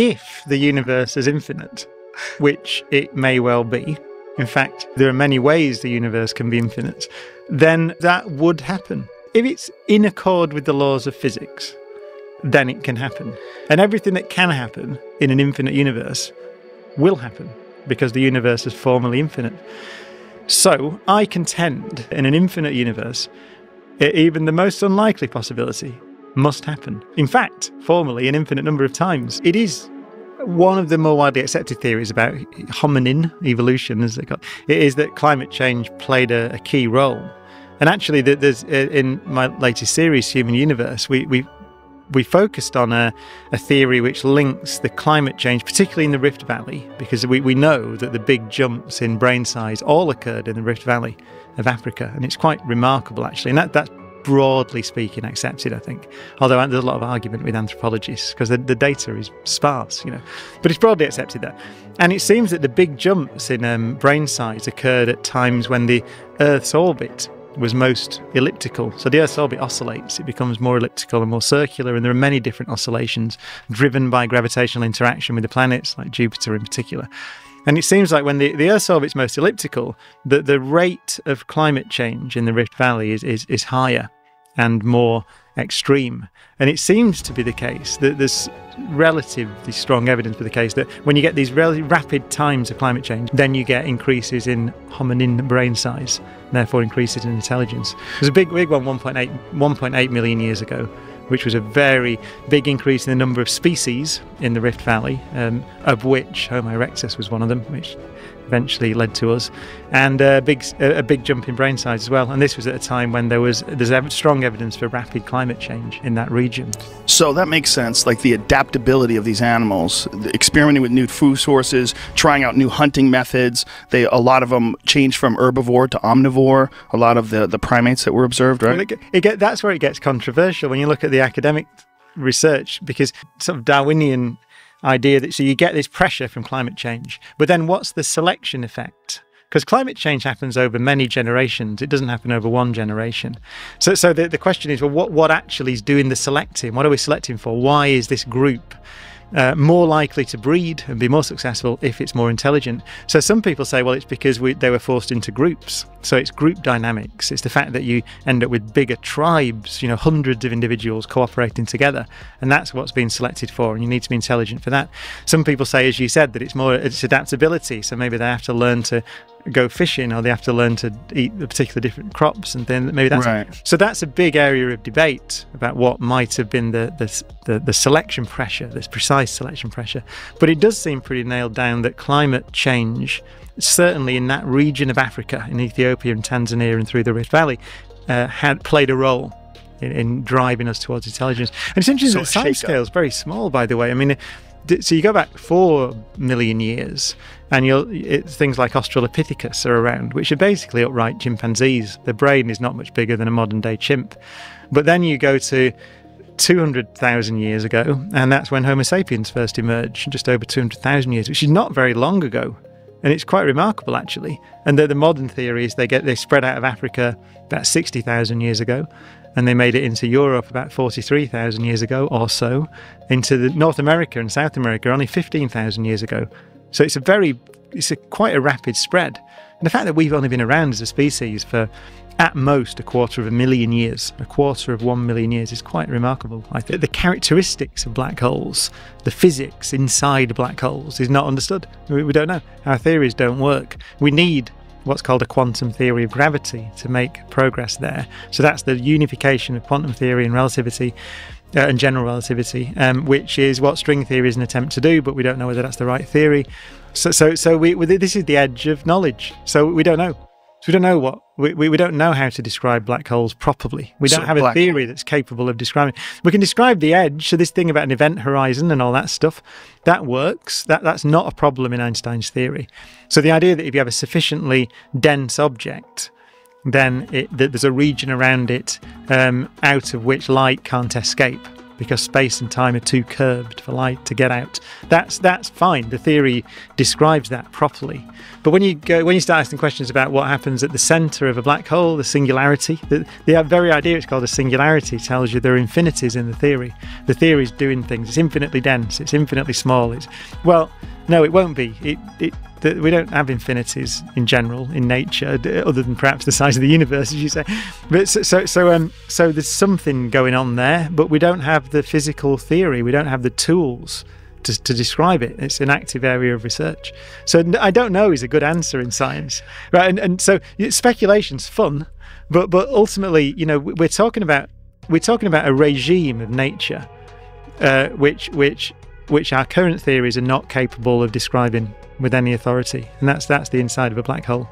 if the universe is infinite, which it may well be, in fact, there are many ways the universe can be infinite, then that would happen. If it's in accord with the laws of physics, then it can happen. And everything that can happen in an infinite universe will happen because the universe is formally infinite. So I contend in an infinite universe, even the most unlikely possibility must happen. In fact, formally, an infinite number of times. It is one of the more widely accepted theories about hominin evolution, as they call it, is that climate change played a, a key role. And actually, there's uh, in my latest series, Human Universe, we, we we focused on a, a theory which links the climate change, particularly in the Rift Valley, because we, we know that the big jumps in brain size all occurred in the Rift Valley of Africa. And it's quite remarkable, actually. And that, that's broadly speaking accepted, I think. Although there's a lot of argument with anthropologists because the, the, data is sparse, you know. But it's broadly accepted that. And it seems that the big jumps in um, brain size occurred at times when the Earth's orbit was most elliptical. So the Earth's orbit oscillates, it becomes more elliptical and more circular, and there are many different oscillations driven by gravitational interaction with the planets, like Jupiter in particular. And it seems like when the, the Earth's orbit's most elliptical, that the rate of climate change in the Rift Valley is, is, is higher and more extreme. And it seems to be the case that there's relatively strong evidence for the case that when you get these really rapid times of climate change, then you get increases in hominin brain size, therefore increases in intelligence. There's a big, big one 1.8, 1.8 million years ago, which was a very big increase in the number of species in the Rift Valley, um, of which Homo erectus was one of them, which eventually led to us, and uh, a big a big jump in brain size as well. And this was at a time when there was there's strong evidence for rapid climate change in that region. So that makes sense. Like the adaptability of these animals, experimenting with new food sources, trying out new hunting methods. They a lot of them changed from herbivore to omnivore. A lot of the the primates that were observed, right? Well, it, it get, that's where it gets controversial when you look at the academic research because sort of Darwinian idea that so you get this pressure from climate change. But then what's the selection effect? Because climate change happens over many generations. It doesn't happen over one generation. So, so the, the question is, well, what, what actually is doing the selecting? What are we selecting for? Why is this group uh, more likely to breed and be more successful if it's more intelligent. So some people say, well, it's because we, they were forced into groups. So it's group dynamics. It's the fact that you end up with bigger tribes, you know, hundreds of individuals cooperating together, and that's what's been selected for. And you need to be intelligent for that. Some people say, as you said, that it's more it's adaptability. So maybe they have to learn to go fishing or they have to learn to eat the particular different crops and then maybe that's right. so that's a big area of debate about what might have been the, the the, the selection pressure this precise selection pressure. But it does seem pretty nailed down that climate change certainly in that region of Africa in Ethiopia and Tanzania and through the Rift Valley uh, had played a role in, in, driving us towards intelligence. And it's interesting so that time scale is very small by the way. I mean so you go back four million years, and you'll it, things like Australopithecus are around, which are basically upright chimpanzees. The brain is not much bigger than a modern day chimp. But then you go to 200,000 years ago, and that's when Homo sapiens first emerged, just over 200,000 years, which is not very long ago. And it's quite remarkable, actually. And the, the modern theory is they get they spread out of Africa about 60,000 years ago, and they made it into Europe about 43,000 years ago or so, into North America and South America only 15,000 years ago. So it's a very, it's a quite a rapid spread. And the fact that we've only been around as a species for at most a quarter of a million years, a quarter of one million years is quite remarkable. I think the characteristics of black holes, the physics inside black holes is not understood. We, we don't know. Our theories don't work. We need what's called a quantum theory of gravity to make progress there. So that's the unification of quantum theory and relativity. Uh, and general relativity, um, which is what string theory is an attempt to do, but we don't know whether that's the right theory. So, so, so we, this is the edge of knowledge. So we don't know. So we don't know what we, we, we don't know how to describe black holes properly. We don't so have a theory that's capable of describing. We can describe the edge. So this thing about an event horizon and all that stuff, that works. That that's not a problem in Einstein's theory. So the idea that if you have a sufficiently dense object, then it, that there's a region around it um, out of which light can't escape. Because space and time are too curved for light to get out. That's that's fine. The theory describes that properly. But when you go when you start asking questions about what happens at the center of a black hole, the singularity, the, the uh, very idea it's called a singularity tells you there are infinities in the theory. The theory is doing things. It's infinitely dense. It's infinitely small. It's well, no, it won't be. It, it the, we don't have infinities in general in nature, other than perhaps the size of the universe, as you say. But so, so, so, um, so there's something going on there, but we don't have the physical theory. We don't have the tools to, to describe it. It's an active area of research. So I don't know is a good answer in science, right? And, and so speculation's fun, but but ultimately, you know, we're talking about we're talking about a regime of nature, uh, which which which our current theories are not capable of describing with any authority, and that's that's the inside of a black hole.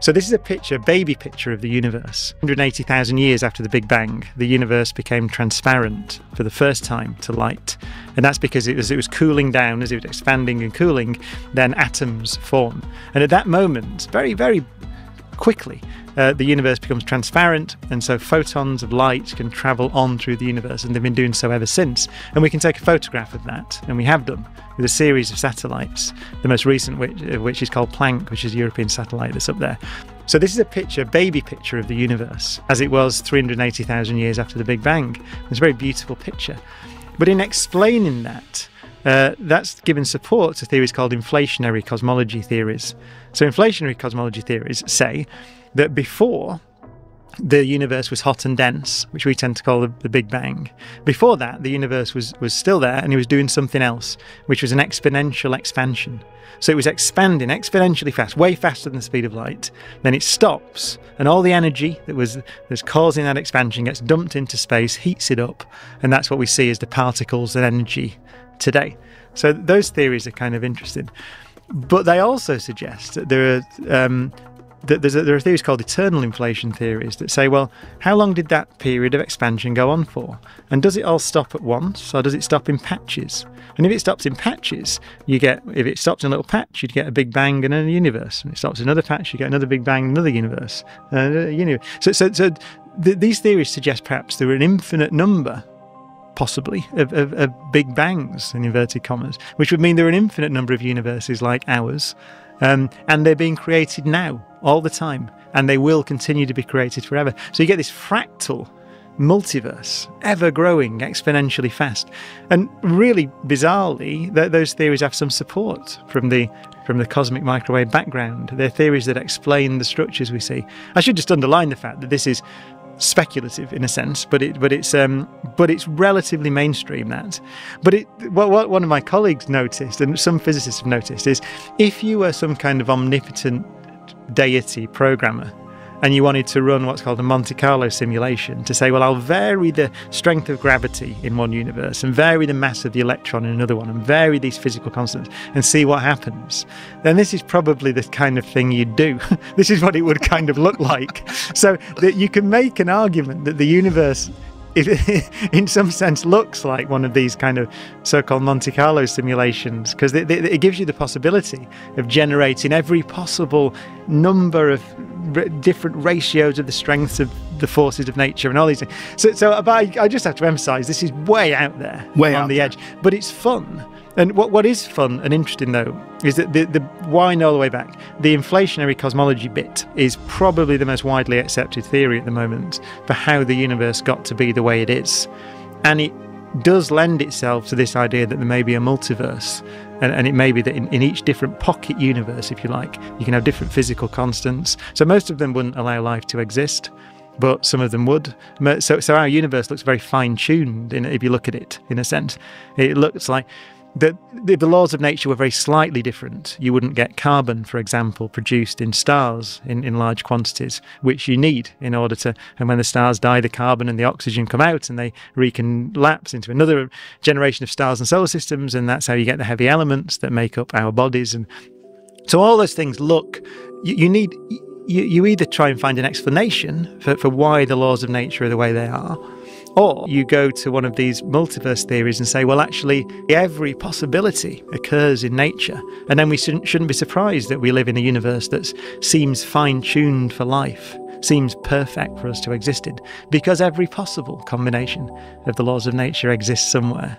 So this is a picture, baby picture of the universe. 180,000 years after the Big Bang, the universe became transparent for the first time to light. And that's because it was, it was cooling down as it was expanding and cooling, then atoms form. And at that moment, very, very quickly, uh, the universe becomes transparent, and so photons of light can travel on through the universe, and they've been doing so ever since. And we can take a photograph of that, and we have done with a series of satellites. The most recent, which, uh, which is called Planck, which is a European satellite that's up there. So this is a picture, baby picture of the universe as it was 380,000 years after the Big Bang. It's a very beautiful picture. But in explaining that, uh, that's given support to theories called inflationary cosmology theories. So, inflationary cosmology theories say that before the universe was hot and dense, which we tend to call the, the, Big Bang. Before that, the universe was, was still there and it was doing something else, which was an exponential expansion. So it was expanding exponentially fast, way faster than the speed of light. Then it stops, and all the energy that was that's causing that expansion gets dumped into space, heats it up, and that's what we see as the particles and energy today. So those theories are kind of interesting. But they also suggest that there are um, that a, there are theories called eternal inflation theories that say, well, how long did that period of expansion go on for? And does it all stop at once, or does it stop in patches? And if it stops in patches, you get if it stops in a little patch, you'd get a big bang and a universe. And it stops in another patch, you get another big bang, another universe. Uh, universe. So, so, so th- these theories suggest perhaps there are an infinite number possibly, of, of, of, big bangs, in inverted commas, which would mean there are an infinite number of universes like ours, um, and they're being created now, all the time, and they will continue to be created forever. So you get this fractal multiverse, ever growing exponentially fast. And really bizarrely, th- those theories have some support from the from the cosmic microwave background. They're theories that explain the structures we see. I should just underline the fact that this is speculative in a sense, but it but it's um but it's relatively mainstream that. But it what, what one of my colleagues noticed, and some physicists have noticed, is if you were some kind of omnipotent deity programmer and you wanted to run what's called a Monte Carlo simulation to say, well, I'll vary the strength of gravity in one universe and vary the mass of the electron in another one and vary these physical constants and see what happens, then this is probably the kind of thing you'd do. this is what it would kind of look like. So that you can make an argument that the universe in some sense looks like one of these kind of so-called Monte Carlo simulations because it, it, it, gives you the possibility of generating every possible number of r- different ratios of the strengths of the forces of nature and all these things. So, so but I, I just have to emphasize this is way out there, way on the there. edge, but it's fun and what, what is fun and interesting, though, is that the, the wind all the way back, the inflationary cosmology bit is probably the most widely accepted theory at the moment for how the universe got to be the way it is. And it does lend itself to this idea that there may be a multiverse. And, and it may be that in, in each different pocket universe, if you like, you can have different physical constants. So most of them wouldn't allow life to exist but some of them would. So, so our universe looks very fine tuned if you look at it in a sense. It looks like the, the, laws of nature were very slightly different. You wouldn't get carbon, for example, produced in stars in, in large quantities, which you need in order to. And when the stars die, the carbon and the oxygen come out and they recollapse into another generation of stars and solar systems. And that's how you get the heavy elements that make up our bodies. And so all those things look, you, you need, you, you either try and find an explanation for, for why the laws of nature are the way they are or you go to one of these multiverse theories and say, well, actually, every possibility occurs in nature. And then we shouldn't, be surprised that we live in a universe that seems fine tuned for life. seems perfect for us to exist in because every possible combination of the laws of nature exists somewhere.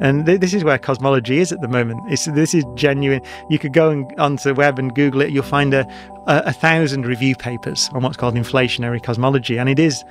And th- this is where cosmology is at the moment. It's, this is genuine. You could go and, onto the web and Google it. You'll find a, a, a thousand review papers on what's called inflationary cosmology. And it is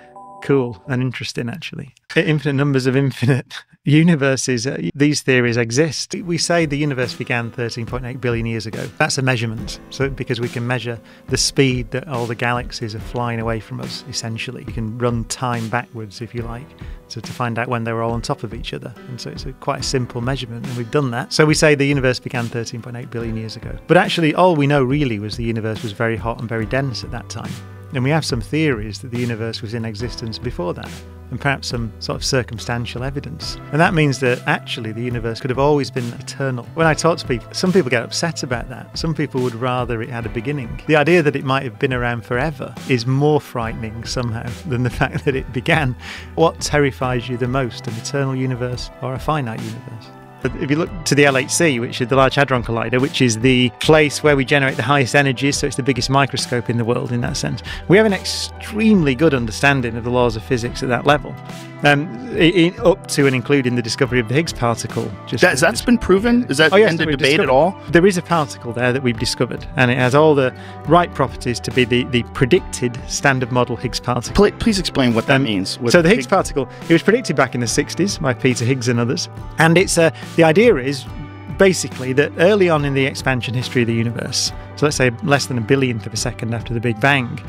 cool and interesting, actually. Infinite numbers of infinite universes, uh, these theories exist. We say the universe began 13.8 billion years ago. That's a measurement. So, because we can measure the speed that all the galaxies are flying away from us, essentially. You can run time backwards, if you like, to, to find out when they were all on top of each other. And so it's a quite a simple measurement, and we've done that. So we say the universe began 13.8 billion years ago. But actually, all we know really was the universe was very hot and very dense at that time. And we have some theories that the universe was in existence before that, and perhaps some sort of circumstantial evidence. And that means that actually the universe could have always been eternal. When I talk to people, some people get upset about that. Some people would rather it had a beginning. The idea that it might have been around forever is more frightening somehow than the fact that it began. What terrifies you the most, an eternal universe or a finite universe? If you look to the LHC, which is the Large Hadron Collider, which is the place where we generate the highest energies, so it's the biggest microscope in the world in that sense, we have an extremely good understanding of the laws of physics at that level. Um, in, up to and including the discovery of the Higgs particle. Just that, that's been proven? Is that oh, yes, debate at all? There is a particle there that we've discovered, and it has all the right properties to be the, the predicted standard model Higgs particle. Please, please explain what that um, means. so the Higgs particle, it was predicted back in the 60s by Peter Higgs and others, and it's uh, the idea is basically that early on in the expansion history of the universe, so let's say less than a billionth of a second after the Big Bang,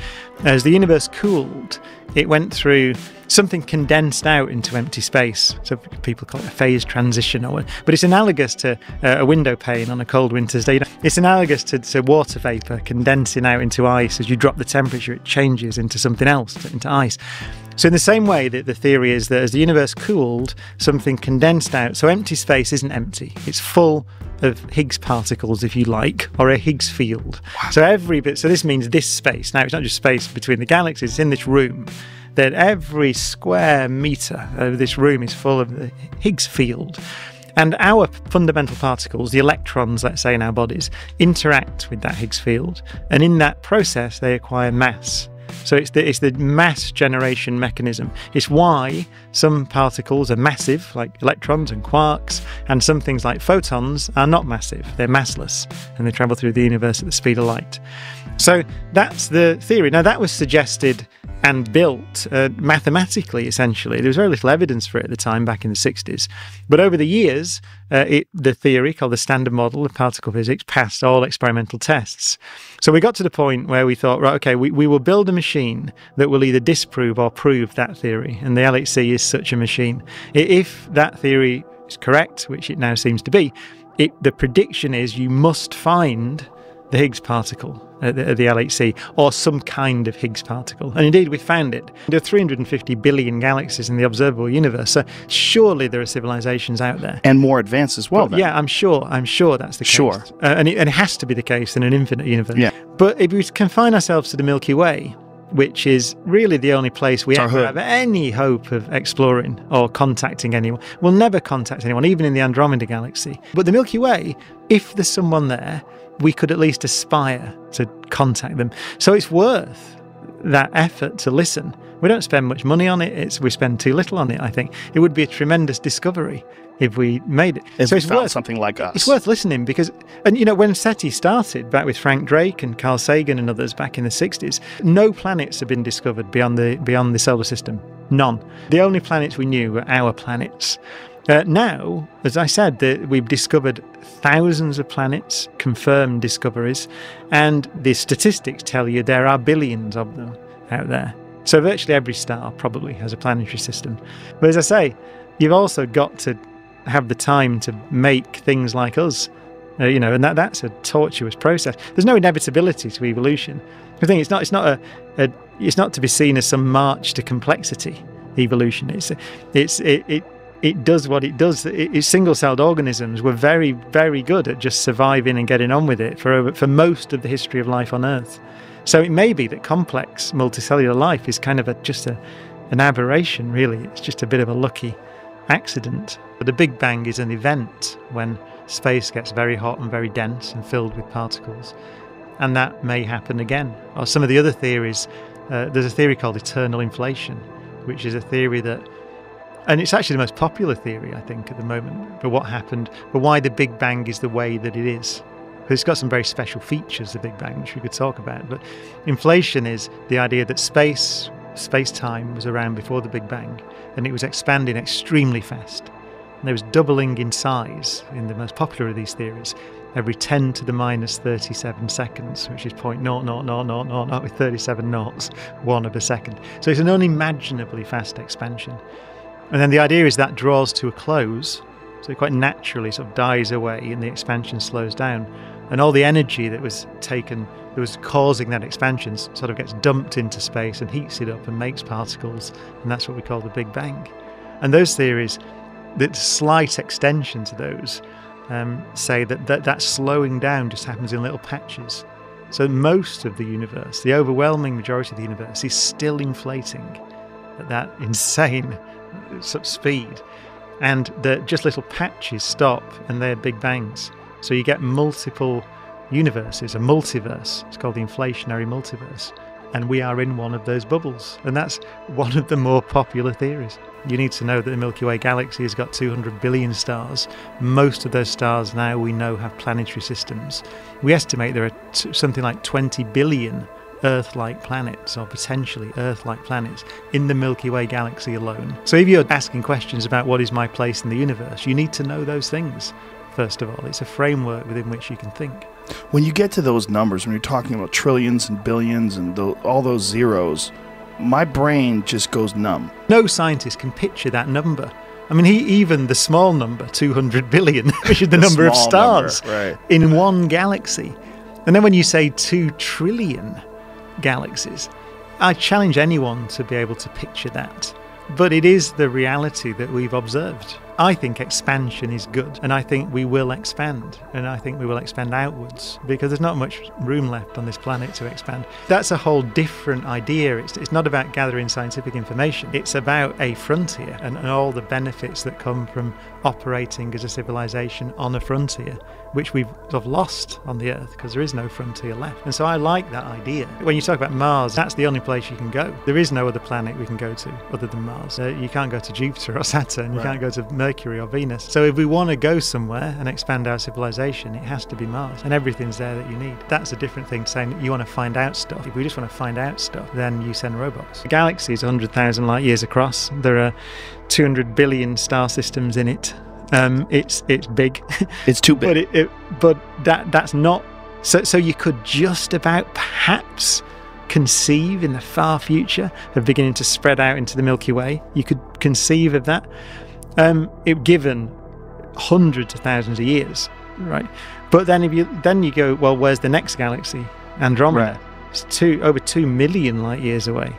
as the universe cooled, it went through something condensed out into empty space. So people call it a phase transition, or but it's analogous to uh, a window pane on a cold winter's day. It's analogous to, to water vapor condensing out into ice as you drop the temperature. It changes into something else, into ice. So, in the same way that the theory is that as the universe cooled, something condensed out. So, empty space isn't empty, it's full of Higgs particles, if you like, or a Higgs field. Wow. So, every bit, so this means this space. Now, it's not just space between the galaxies, it's in this room. That every square meter of this room is full of the Higgs field. And our fundamental particles, the electrons, let's say, in our bodies, interact with that Higgs field. And in that process, they acquire mass. So it's the, it's the mass generation mechanism. It's why some particles are massive, like electrons and quarks, and some things like photons are not massive. They're massless and they travel through the universe at the speed of light. So that's the theory. Now, that was suggested and built uh, mathematically, essentially. There was very little evidence for it at the time, back in the 60s. But over the years, uh, it, the theory called the Standard Model of Particle Physics passed all experimental tests. So we got to the point where we thought, right, okay, we, we will build a machine that will either disprove or prove that theory. And the LHC is such a machine. If that theory is correct, which it now seems to be, it, the prediction is you must find the Higgs particle at the, at the, LHC, or some kind of Higgs particle. And indeed, we found it. There are 350 billion galaxies in the observable universe, so surely there are civilizations out there. And more advanced as well. yeah, I'm sure. I'm sure that's the case. Sure. Uh, and, it, and it has to be the case in an infinite universe. Yeah. But if we confine ourselves to the Milky Way, which is really the only place we ever have any hope of exploring or contacting anyone. We'll never contact anyone, even in the Andromeda galaxy. But the Milky Way, if there's someone there, we could at least aspire to contact them. So it's worth that effort to listen. We don't spend much money on it. It's we spend too little on it. I think it would be a tremendous discovery if we made it. If so it's worth something like us. It's worth listening because, and you know, when SETI started back with Frank Drake and Carl Sagan and others back in the '60s, no planets had been discovered beyond the beyond the solar system. None. The only planets we knew were our planets. Uh, now, as I said, the, we've discovered thousands of planets, confirmed discoveries, and the statistics tell you there are billions of them out there. So virtually every star probably has a planetary system. But as I say, you've also got to have the time to make things like us. Uh, you know, and that, that's a tortuous process. There's no inevitability to evolution. I think it's not it's not a, a it's not to be seen as some march to complexity. Evolution. It's it's it, it it does what it does. It, single-celled organisms were very, very good at just surviving and getting on with it for for most of the history of life on Earth. So it may be that complex multicellular life is kind of a, just a, an aberration, really. It's just a bit of a lucky accident. But the Big Bang is an event when space gets very hot and very dense and filled with particles. And that may happen again. Or some of the other theories uh, there's a theory called eternal inflation, which is a theory that, and it's actually the most popular theory, I think, at the moment, for what happened, for why the Big Bang is the way that it is. Because it's got some very special features, the Big Bang, which we could talk about. But inflation is the idea that space, space time was around before the Big Bang, and it was expanding extremely fast. And there was doubling in size in the most popular of these theories every 10 to the minus 37 seconds, which is 0.00000 with 37 noughts, one of a second. So it's an unimaginably fast expansion. And then the idea is that draws to a close, so it quite naturally sort of dies away and the expansion slows down. And all the energy that was taken, that was causing that expansion, sort of gets dumped into space and heats it up and makes particles, and that's what we call the Big Bang. And those theories, the slight extension to those, um, say that, that that slowing down just happens in little patches. So most of the universe, the overwhelming majority of the universe, is still inflating at that insane speed, and that just little patches stop and they're big bangs. So you get multiple universes, a multiverse. It's called the inflationary multiverse, and we are in one of those bubbles, and that's one of the more popular theories. You need to know that the Milky Way galaxy has got 200 billion stars. Most of those stars now we know have planetary systems. We estimate there are something like 20 billion Earth like planets, or potentially Earth like planets, in the Milky Way galaxy alone. So if you're asking questions about what is my place in the universe, you need to know those things, first of all. It's a framework within which you can think. When you get to those numbers, when you're talking about trillions and billions and the, all those zeros, my brain just goes numb. No scientist can picture that number. I mean, he, even the small number, 200 billion, which is the, the number of stars number, right. in one galaxy. And then when you say 2 trillion galaxies, I challenge anyone to be able to picture that. But it is the reality that we've observed. I think expansion is good, and I think we will expand, and I think we will expand outwards because there's not much room left on this planet to expand. That's a whole different idea. It's, it's not about gathering scientific information, it's about a frontier and, and all the benefits that come from operating as a civilization on a frontier which we've sort of lost on the Earth because there is no frontier left. And so I like that idea. When you talk about Mars, that's the only place you can go. There is no other planet we can go to other than Mars. Uh, you can't go to Jupiter or Saturn, you right. can't go to Mercury or Venus. So if we want to go somewhere and expand our civilization, it has to be Mars. And everything's there that you need. That's a different thing to saying you want to find out stuff. If we just want to find out stuff, then you send robots. The galaxy is 100,000 light years across. There are 200 billion star systems in it. Um, it's it's big. It's too big. but it, it, but that that's not. So so you could just about perhaps conceive in the far future of beginning to spread out into the Milky Way. You could conceive of that. Um, it given hundreds of thousands of years, right? But then if you then you go, well, where's the next galaxy? Andromeda. Right. It's two over two million light years away.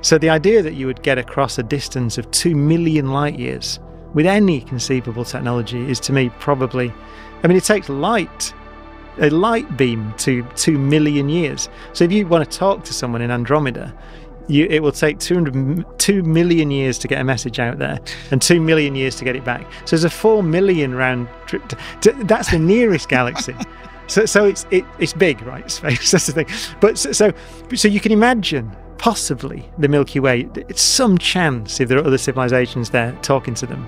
So the idea that you would get across a distance of two million light years with any conceivable technology is to me probably, I mean, it takes light, a light beam to two million years. So if you want to talk to someone in Andromeda, you, it will take 200, 2 million years to get a message out there and 2 million years to get it back. So there's a 4 million round trip. To, to, that's the nearest galaxy. So, so it's it, it's big, right? Space. That's the thing. But so, so so you can imagine possibly the Milky Way. It's some chance if there are other civilizations there talking to them.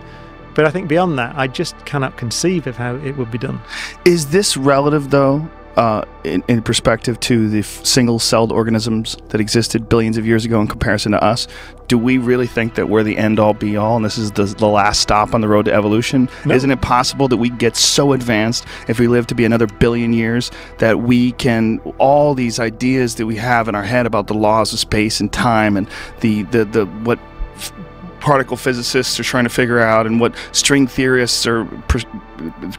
But I think beyond that, I just cannot conceive of how it would be done. Is this relative, though, uh, in, in, perspective to the f- single celled organisms that existed billions of years ago in comparison to us? Do we really think that we're the end all be all and this is the, the last stop on the road to evolution? No. Isn't it possible that we get so advanced if we live to be another billion years that we can, all these ideas that we have in our head about the laws of space and time and the, the, the what particle physicists are trying to figure out and what string theorists are pre-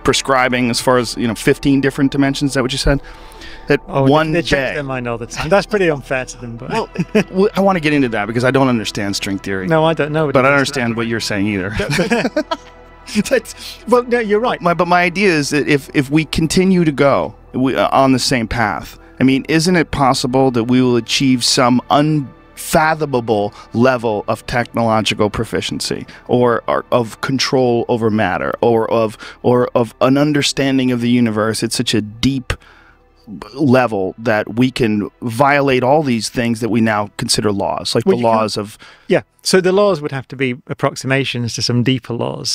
prescribing as far as you know 15 different dimensions is that what you said? That oh, one they, they change their mind all the time that's pretty unfair to them but well i want to get into that because i don't understand string theory. No i don't know but i don't understand what you're saying either. Well no you're right. My, but my idea is that if if we continue to go we, uh, on the same path i mean isn't it possible that we will achieve some un fathomable level of technological proficiency or, or, of control over matter or of or of an understanding of the universe it's such a deep level that we can violate all these things that we now consider laws, like Well, the laws of Yeah. So the laws would have to be approximations to some deeper laws.